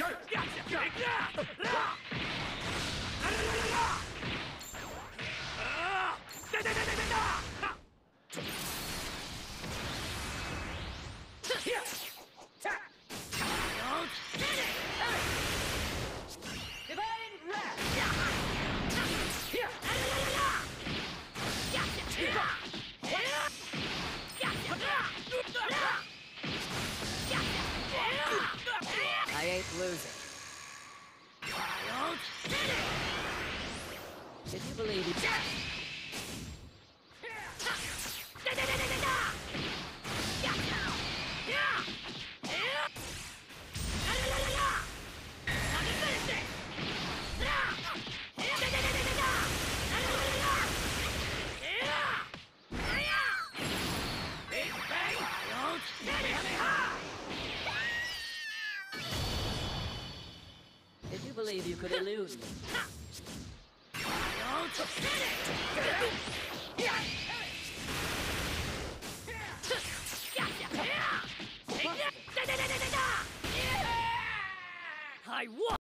驾驾驾驾驾驾驾驾驾驾驾驾驾驾 I ain't losing. Did you believe it? Believe you could elude me? I won!